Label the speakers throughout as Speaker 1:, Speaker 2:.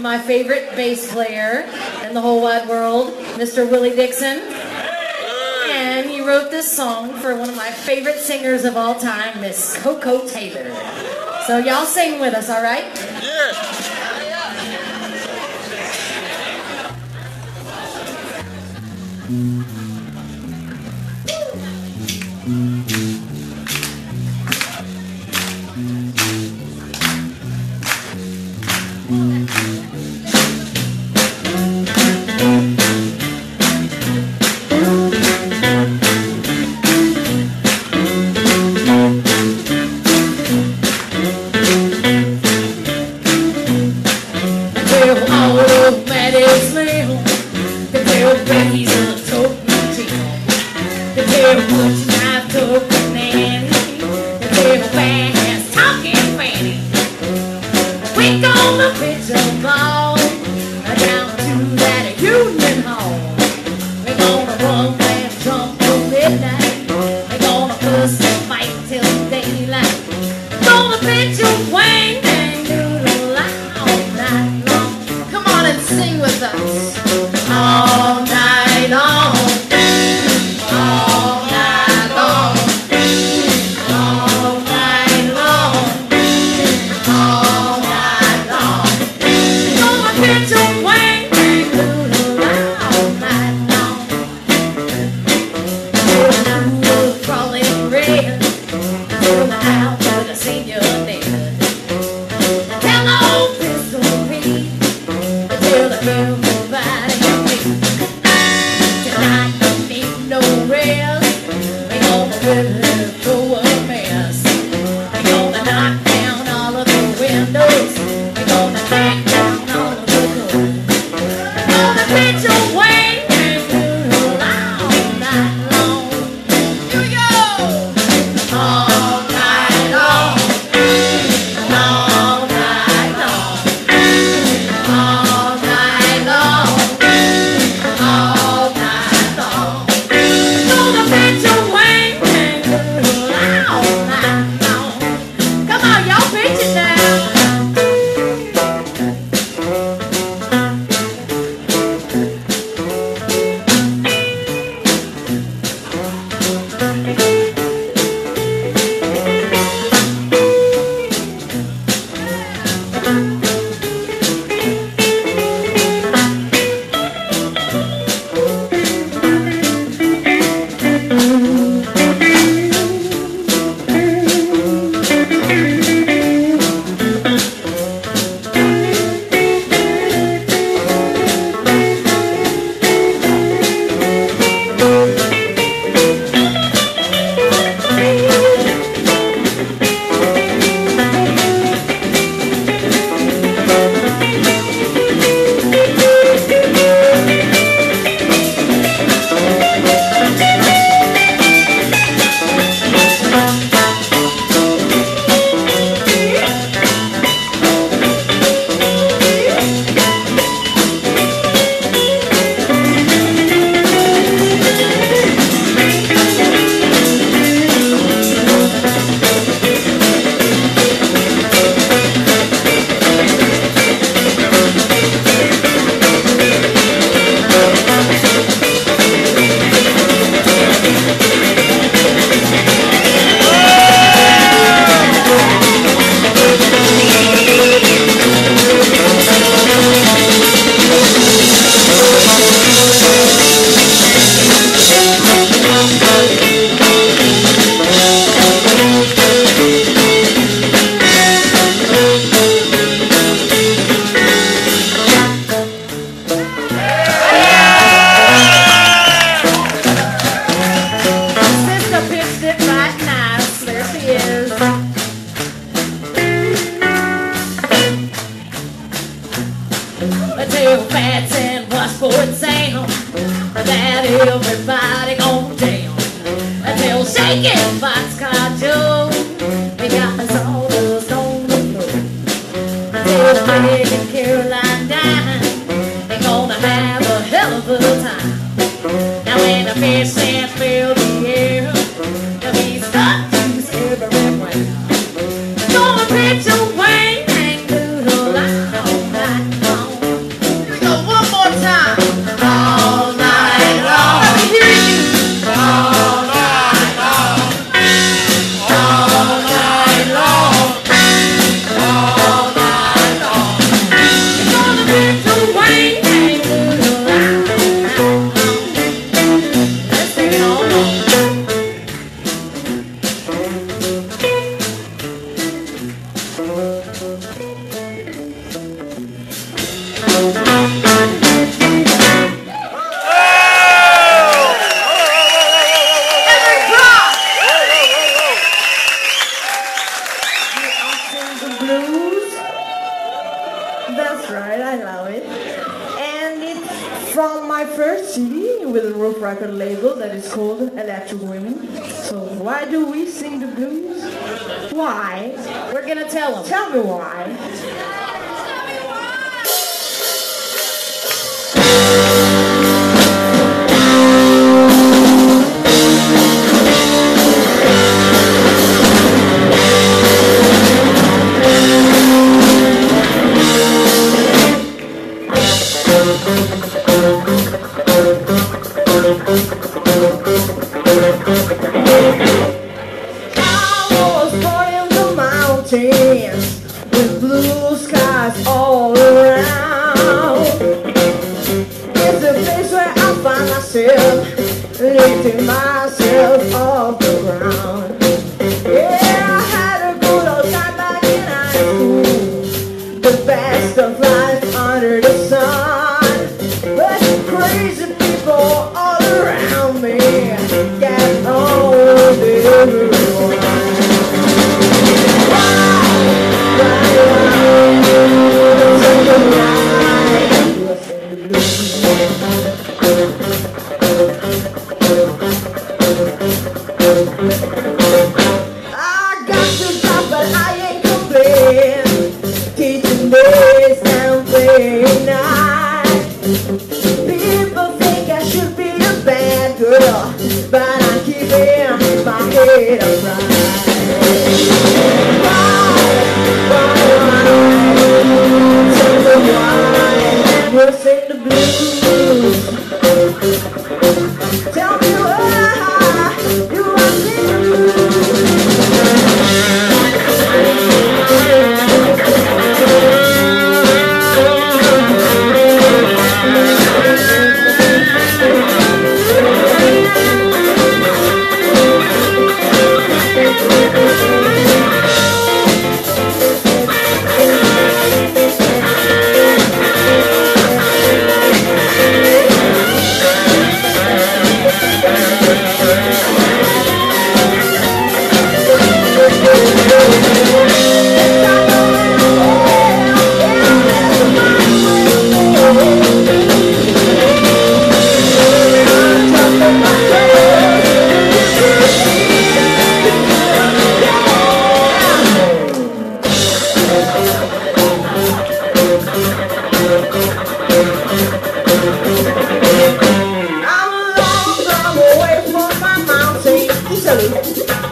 Speaker 1: my favorite bass player in the whole wide world, Mr. Willie Dixon. And he wrote this song for one of my favorite singers of all time, Miss Koko Taylor. So y'all sing with us, all right?
Speaker 2: Yeah.
Speaker 1: Mm-hmm. The very woods not looking nanny. Fast talking fanny. We gonna pitch a. girl.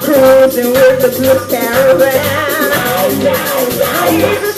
Speaker 3: Cruising with the blues caravan. I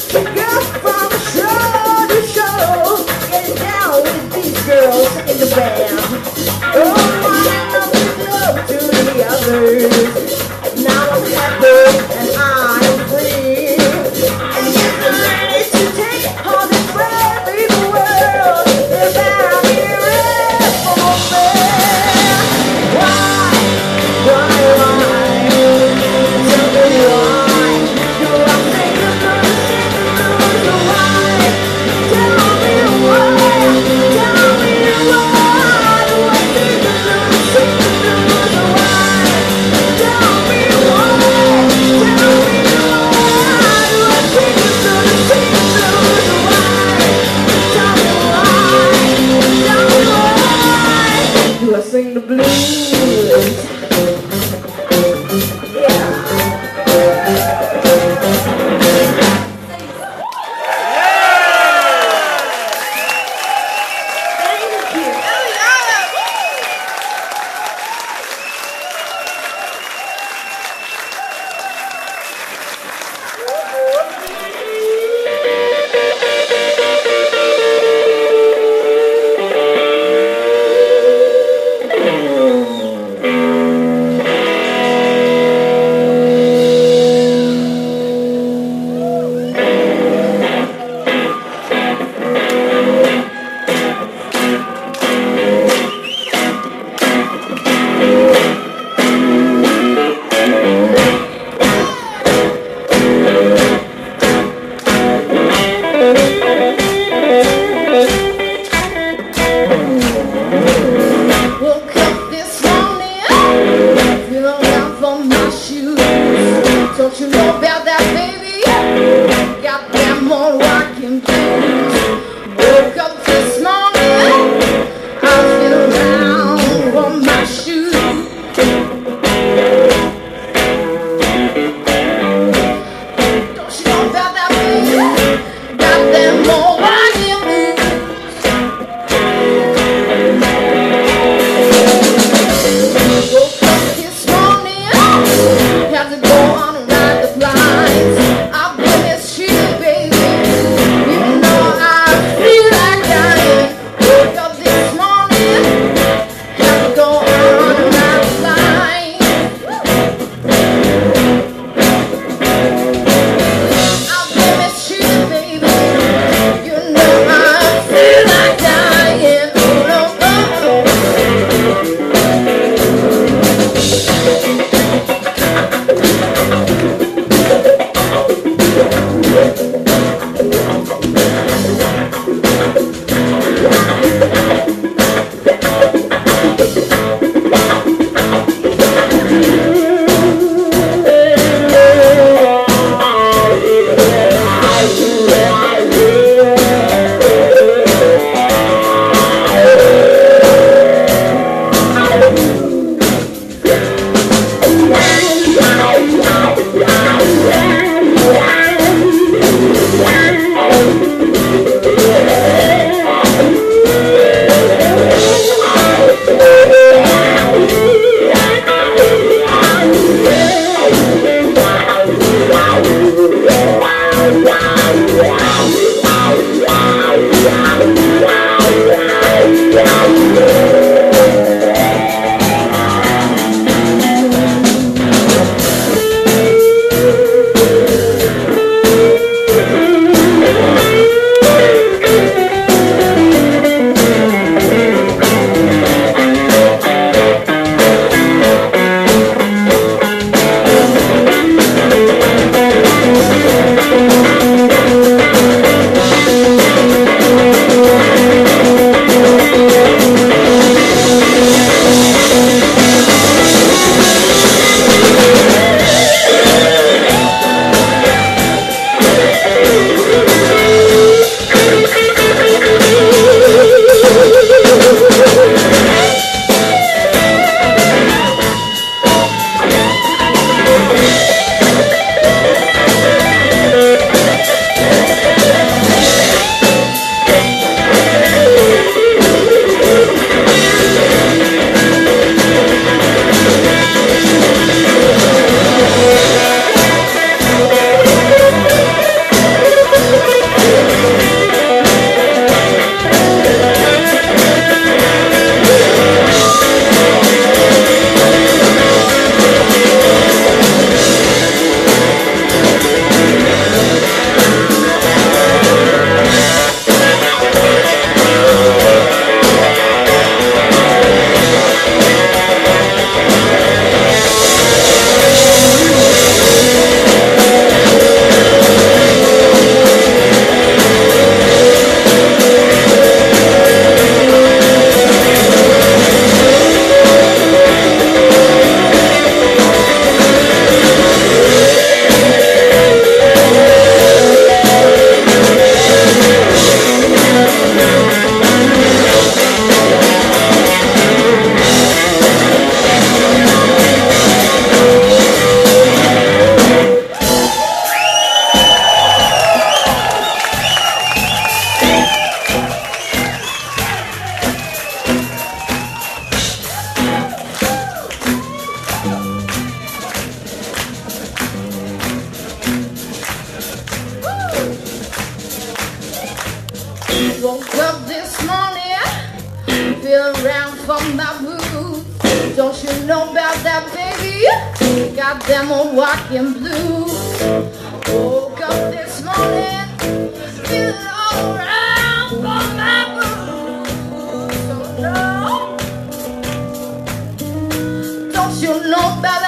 Speaker 4: know baby?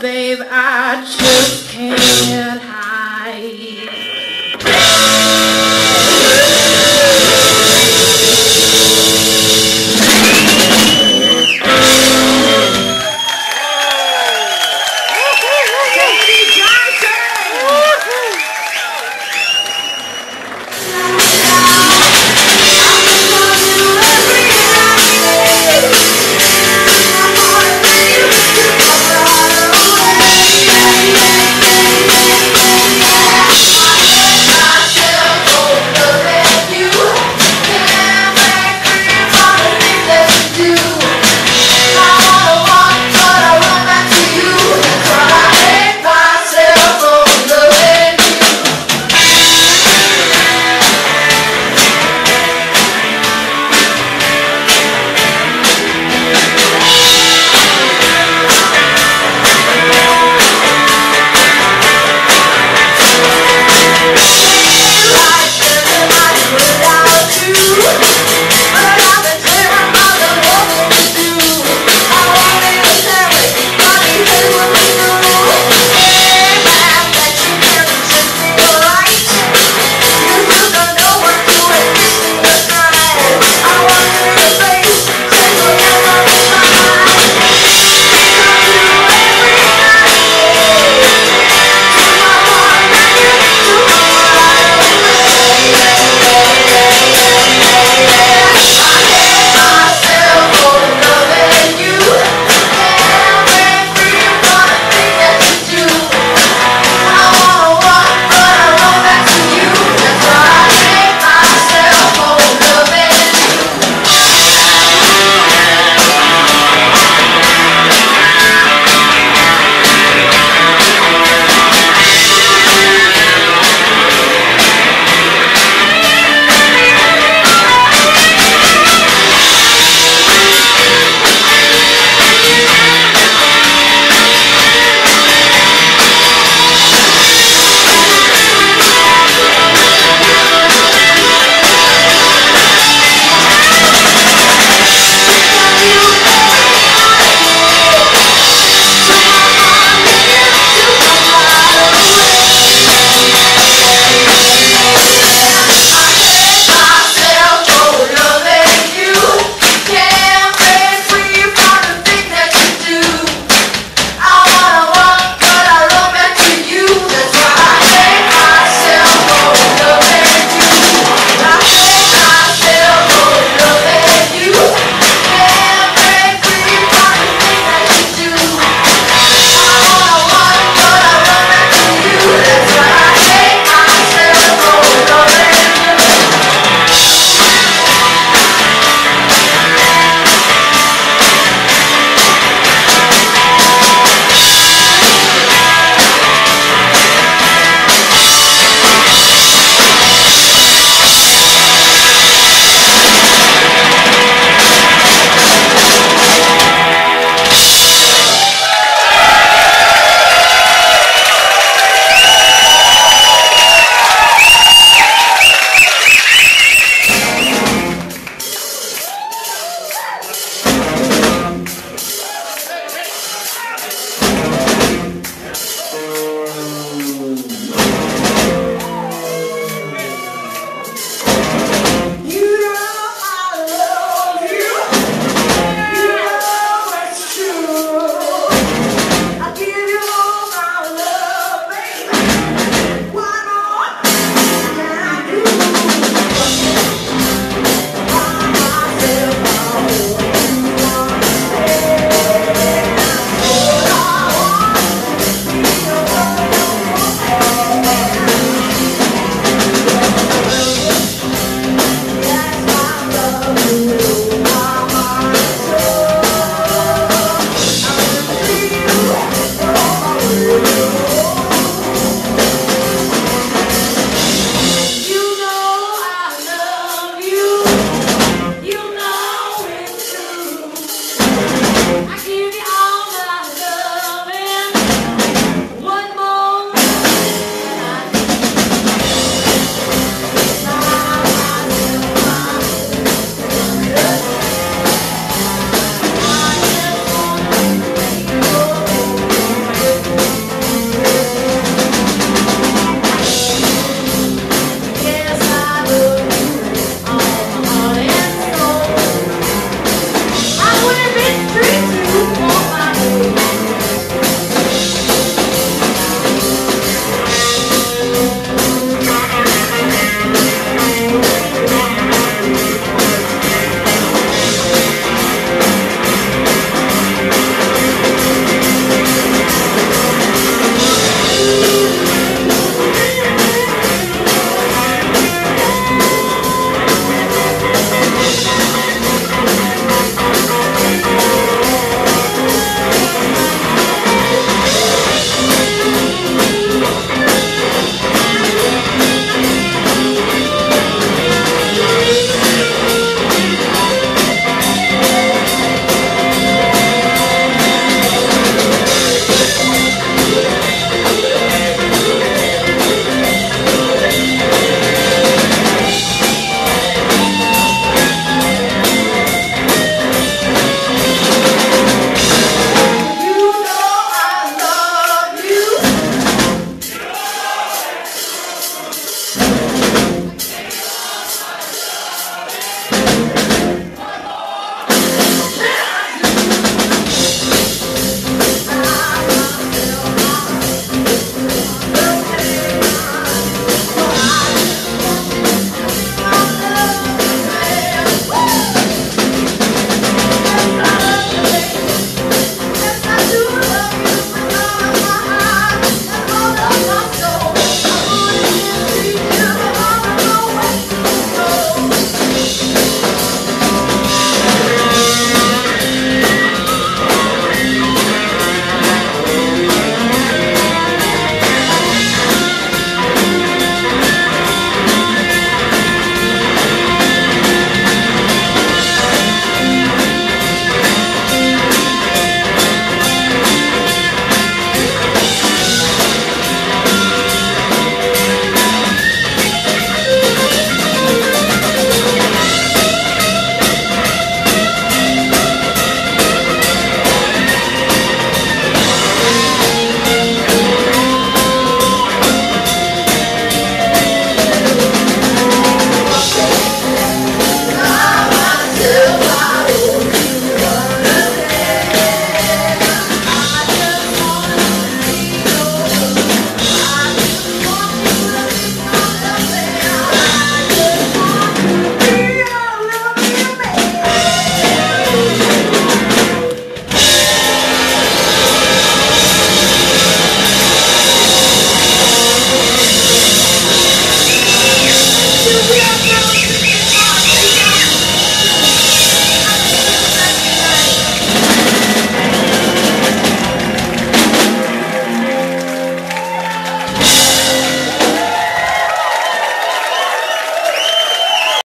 Speaker 4: babe.